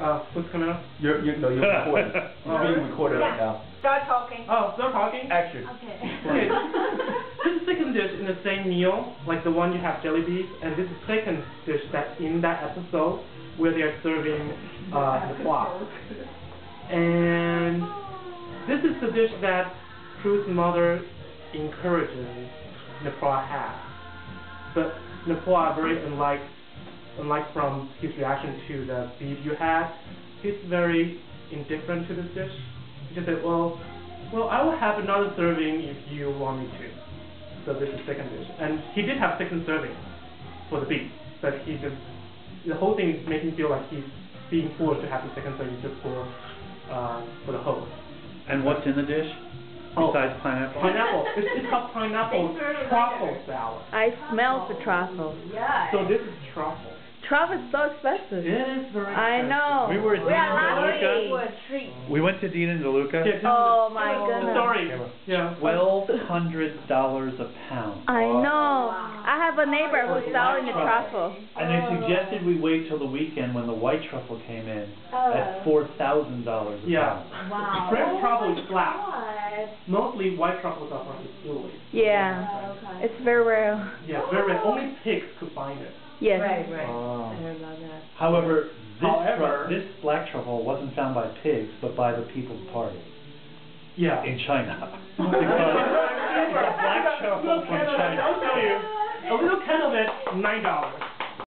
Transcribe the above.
Uh, who's coming up? You're, you're, no, you're recording. You're being recorded right now. Start talking. Oh, still talking? Action. Okay. Okay. this is second dish in the same meal, like the one you have jelly beef, and this is second dish that in that episode where they are serving uh, the plot. And this is the dish that Proust's mother encourages Norpois have. But Norpois are very unlike, unlike from his reaction to the beef you had. He's very indifferent to this dish. He just said, well, well, I will have another serving if you want me to. So this is second dish. And he did have second serving for the beef, but he just, the whole thing is making feel like he's being forced to have the second serving just for, uh, for the host. And what's in the dish Oh. besides pineapple? Pineapple. It's, it's called pineapple Thanks truffle salad. I smell the truffle. Yeah. So this is truffle. Truffle is so expensive. It is very I expensive. know. We were at We are Dean lucky. and DeLuca. We went to Dean and DeLuca. Yeah, Oh my Oh, goodness. Sorry. Yeah. Twelve hundred dollars a pound. I know. Oh, I have a neighbor who's selling the truffle. And they suggested we wait till the weekend when the white truffle came in Oh. at four thousand dollars a Yeah. pound. Wow. French truffle is oh flat. Mostly white truffles are from Italy. Yeah. Okay. It's very rare. Yeah, very rare. Only pigs could find it. Yes. Right, right. Oh. I heard about that. However, this However- tru- this black truffle wasn't found by pigs, but by the People's Party Yeah. in China. Because Because a black truffle Little from can I'll China. tell you. A little can of it, nine dollars.